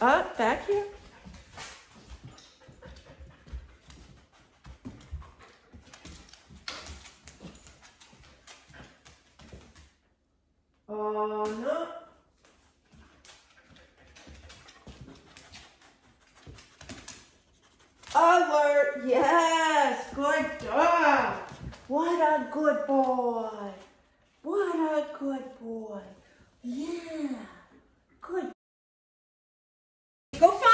Up, back here. Oh, no. Alert, yes, good dog. What a good boy. What a good boy. Yeah. Go find